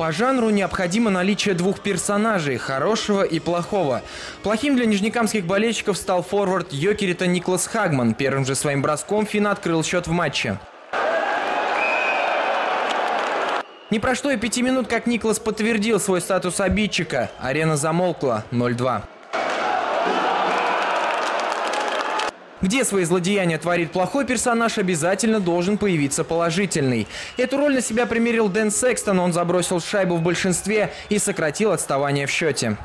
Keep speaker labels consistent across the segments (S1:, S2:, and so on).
S1: По жанру необходимо наличие двух персонажей – хорошего и плохого. Плохим для нижнекамских болельщиков стал форвард Йокерита Никлас Хагман. Первым же своим броском Фин открыл счет в матче. Не прошло и пяти минут, как Никлас подтвердил свой статус обидчика. Арена замолкла 0-2. Где свои злодеяния творит плохой персонаж, обязательно должен появиться положительный. Эту роль на себя примерил Дэн Секстон. Он забросил шайбу в большинстве и сократил отставание в счете.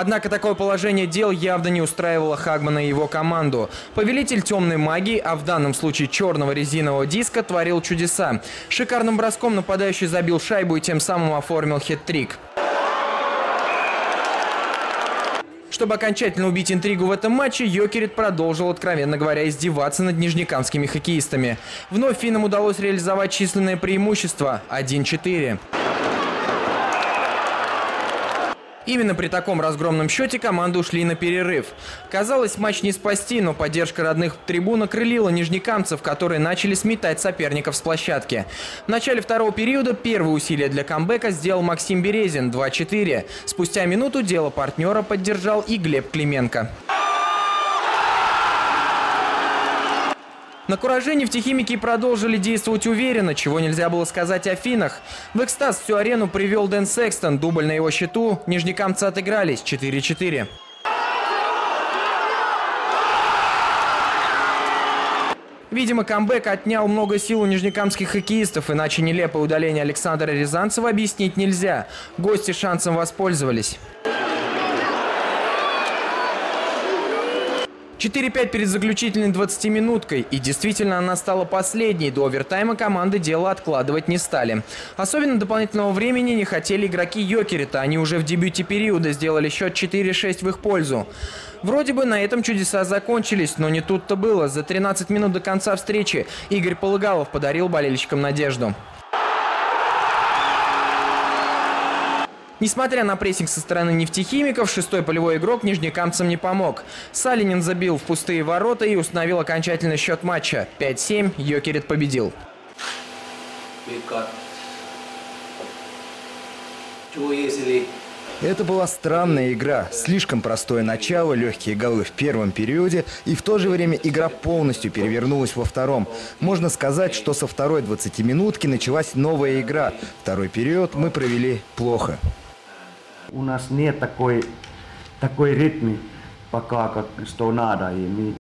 S1: Однако такое положение дел явно не устраивало Хагмана и его команду. Повелитель темной магии, а в данном случае черного резинового диска, творил чудеса. Шикарным броском нападающий забил шайбу и тем самым оформил хет-трик. Чтобы окончательно убить интригу в этом матче, Йокерит продолжил, откровенно говоря, издеваться над нижнекамскими хоккеистами. Вновь финнам удалось реализовать численное преимущество – 1-4. Именно при таком разгромном счете команды ушли на перерыв. Казалось, матч не спасти, но поддержка родных трибун окрылила нижнекамцев, которые начали сметать соперников с площадки. В начале второго периода первые усилия для камбэка сделал Максим Березин 2-4. Спустя минуту дело партнера поддержал и Глеб Клименко. На кураже нефтехимики продолжили действовать уверенно, чего нельзя было сказать о финнах. В экстаз всю арену привел Дэн Секстон. Дубль на его счету. Нижнекамцы отыгрались 4-4. Видимо, камбэк отнял много сил у нижнекамских хоккеистов, иначе нелепое удаление Александра Рязанцева объяснить нельзя. Гости шансом воспользовались. 4-5 перед заключительной 20-минуткой. И действительно, она стала последней. До овертайма команды дело откладывать не стали. Особенно дополнительного времени не хотели игроки Йокерита. Они уже в дебюте периода сделали счет 4-6 в их пользу. Вроде бы на этом чудеса закончились, но не тут-то было. За 13 минут до конца встречи Игорь Полыгалов подарил болельщикам надежду. Несмотря на прессинг со стороны нефтехимиков, шестой полевой игрок нижнекамцам не помог. Салинин забил в пустые ворота и установил окончательный счет матча. 5-7, Йокерит победил.
S2: Это была странная игра. Слишком простое начало, легкие голы в первом периоде, и в то же время игра полностью перевернулась во втором. Можно сказать, что со второй 20-минутки началась новая игра. Второй период мы провели плохо.
S3: У нас нет такой, такой ритмы пока, как что надо. И мы